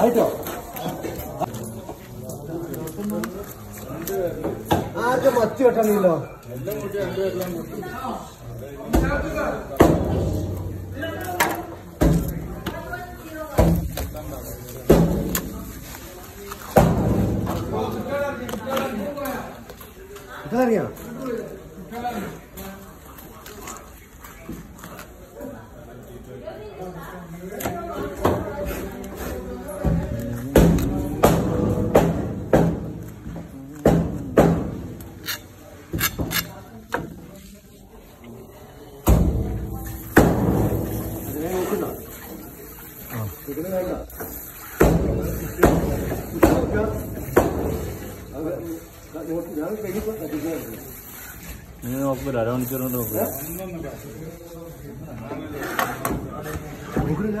ಆಯ್ತು ಆಗ ಮಚ್ಚಿ ಹೊಟ್ಟೆ ನೀನು かるやん。Thank you. നീ നോക്കില്ല അരമണിക്കൂർ കൊണ്ട് നോക്കില്ല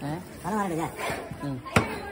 嗯，完了完了，再见。嗯。